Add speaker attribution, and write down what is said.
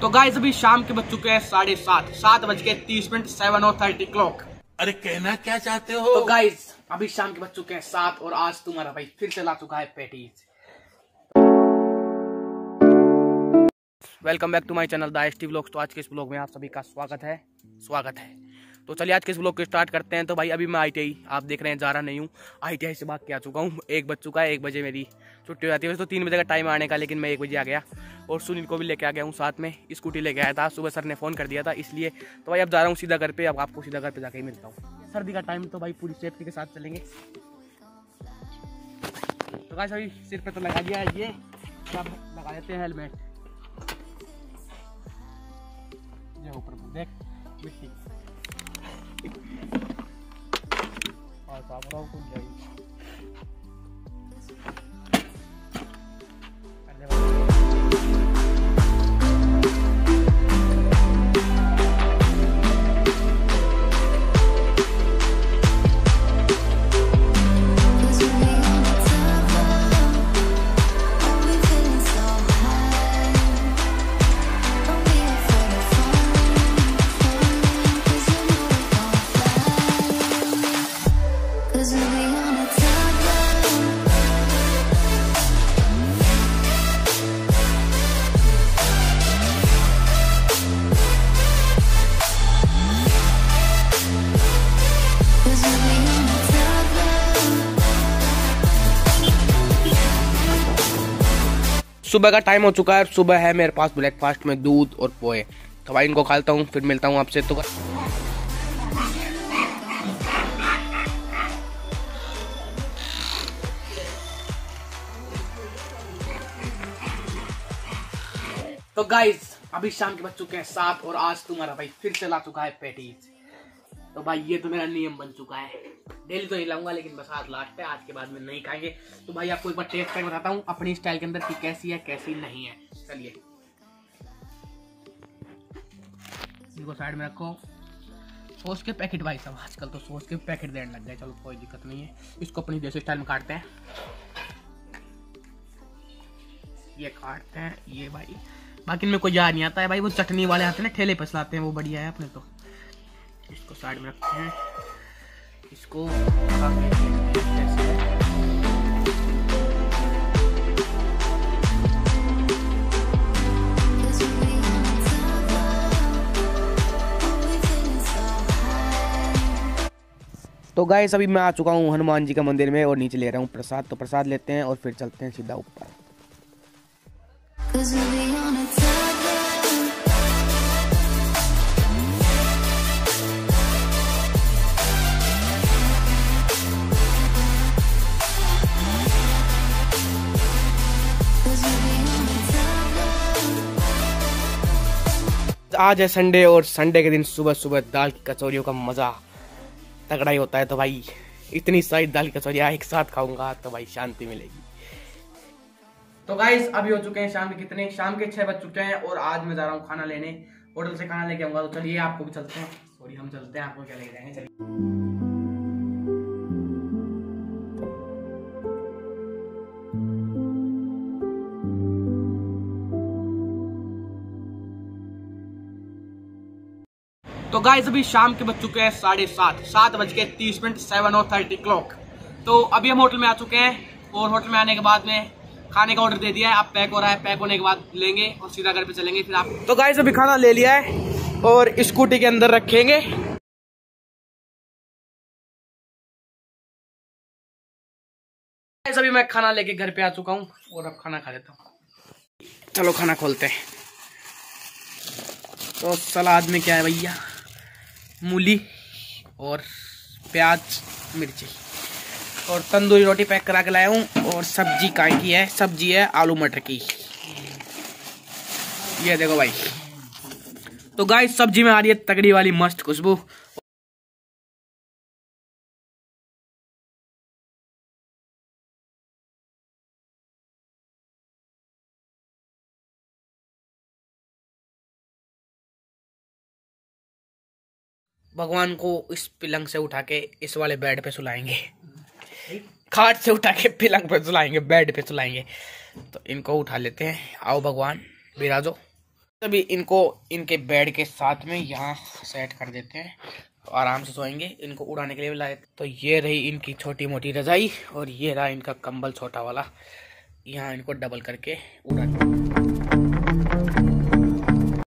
Speaker 1: तो गाइज़ अभी शाम के बज चुके हैं साढ़े सात। सात बज के तीस मिनट सेवन और थर्टी क्लॉक
Speaker 2: अरे कहना क्या चाहते हो?
Speaker 1: तो गाइस अभी शाम के बज चुके हैं सात और आज तुम्हारा भाई फिर से ला चुका है patties welcome back to my channel the S T blogs तो आज के इस ब्लॉग में आप सभी का स्वागत है। स्वागत है। तो चलिए आज के इस ब्लॉग को स्टार्ट करते हैं। तो भाई, अभी मैं आई आप देख रहे हैं, जा रहा नहीं हूँ। आई से भाग के आ चुका हूँ। एक बज चुका है, एक बजे मेरी छुट्टी हो जाती है। वैसे तो तीन बजे का टाइम आने का, लेकिन मैं एक बजे आ गया। और सुनील को भी लेके आ गया हूँ साथ में। स्कूटी लेके आया था, सुबह सर ने फ़ोन कर दिया था, इसलिए। तो भाई, अब जा रहा हूँ सीधा घर पर अब आपको सीधा घर पर जाके ही मिलता हूँ। सर्दी का टाइम तो भाई, पूरी सेफ्टी के साथ चलेंगे। तो भाई अभी सिर पे तो लगा दिया है ये। अब लगा देते हैं हेलमेट ये ऊपर देख, मिट्टी। और साफ़ रहा हूँ सुबह का टाइम हो चुका है सुबह है मेरे पास ब्रेकफास्ट में दूध और पोए तो भाई इनको खाता हूँ, फिर मिलता हूँ आपसे। तो तो गाइस अभी शाम के बज चुके हैं सात और आज तुम्हारा भाई फिर से ला चुका है पेटीज तो भाई ये तो मेरा नियम बन चुका है। डेली तो नहीं लाऊँगा, लेकिन बस आज लास्ट है आज के बाद में नहीं खाएँगे। तो भाई आपको एक बार टेस्ट करके बताता हूँ, अपनी स्टाइल के अंदर कि कैसी है, कैसी नहीं है। चलिए। इनको साइड में रखो। सॉस के पैकेट भाई सब आजकल तो सॉस के पैकेट देने लग गए। चलो, कोई दिक्कत नहीं है। इसको अपनी देसी स्टाइल में काटते हैं। ये काटते हैं, ये भाई। बाकी इनमें कोई याद नहीं आता है भाई, वो चटनी वाले आते हैं ना, ठेले पे चलाते हैं, वो बढ़िया है अपने तो। इसको साइड में रखते हैं। इसको? तो गाय अभी मैं आ चुका हूँ हनुमान जी के मंदिर में और नीचे ले रहा हूँ प्रसाद। तो प्रसाद लेते हैं और फिर चलते हैं सीधा ऊपर। आज है संडे और संडे के दिन सुबह सुबह दाल की कचौरियों का मज़ा तगड़ा ही होता है। तो भाई, इतनी सारी दाल की कचौरियाँ एक साथ खाऊँगा तो भाई शांति मिलेगी। तो गाइस अभी हो चुके हैं शाम के कितने? शाम के छह बज चुके हैं और आज मैं जा रहा हूँ खाना लेने। होटल से खाना लेके आऊँगा। तो चलिए, आपको भी चलते हैं। सॉरी हम चलते हैं, आपको क्या ले जाएँगे? चलिए। तो गाइस अभी शाम के बज चुके हैं साढ़े सात। सात बज के तीस मिनट सेवन और थर्टी क्लॉक तो अभी हम होटल में आ चुके हैं और होटल में आने के बाद में खाने का ऑर्डर दे दिया है। अब पैक हो रहा है। पैक होने के बाद लेंगे और सीधा घर पे चलेंगे। फिर आप तो गाइस अभी खाना ले लिया है और स्कूटी के अंदर रखेंगे। अभी मैं खाना लेके घर पे आ चुका हूँ और अब खाना खा लेता हूँ। चलो खाना खोलते हैं। तो सलाद में क्या है भैया? मूली और प्याज, मिर्ची। और तंदूरी रोटी पैक करा के लाया हूँ और सब्ज़ी काय की है? सब्ज़ी है आलू मटर की। ये देखो भाई। तो गाय सब्ज़ी में आ रही है तगड़ी वाली मस्त खुशबू। भगवान को इस पिलंग से उठा के इस वाले बेड पे सुलाएँगे। खाट से उठा के पिलंग पे सुलाएँगे बेड पे सुलाएँगे। तो इनको उठा लेते हैं। आओ भगवान विराजो अभी इनको इनके बेड के साथ में यहाँ सेट कर देते हैं। तो आराम से सोएँगे। इनको उड़ाने के लिए भी लाए। तो ये रही इनकी छोटी मोटी रजाई और ये रहा इनका कंबल छोटा वाला। यहाँ इनको डबल करके उड़ा